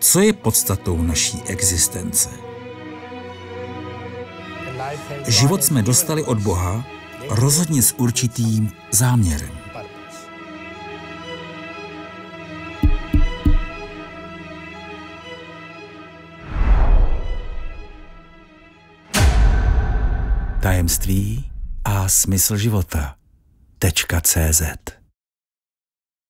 Co je podstatou naší existence? Život jsme dostali od Boha rozhodně s určitým záměrem. Tajemství a smysl života. CZ